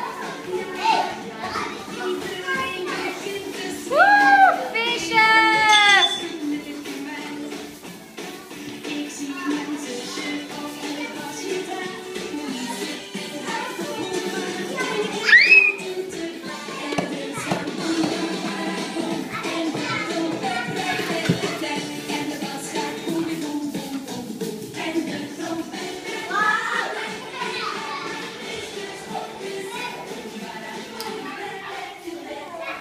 Yeah.